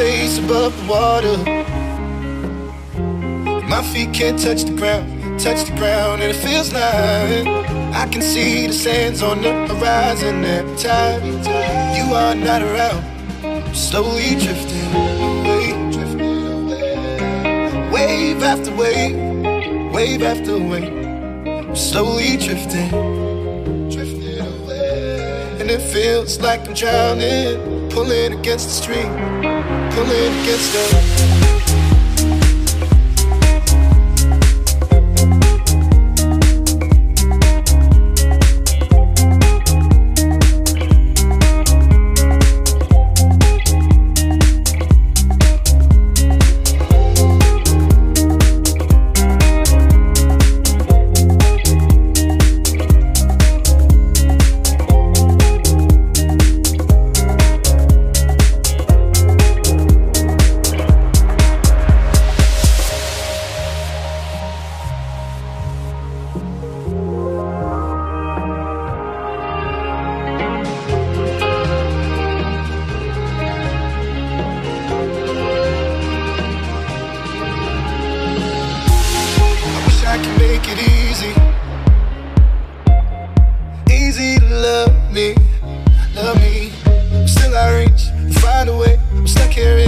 face above the water. My feet can't touch the ground, touch the ground, and it feels like I can see the sands on the horizon every time you are not around. I'm slowly drifting away, drifting away. Wave after wave, wave after wave. I'm slowly drifting, drifting. It feels like I'm drowning, pulling against the stream, pulling against the. it easy. Easy to love me, love me. Still I reach, find a way. I'm stuck here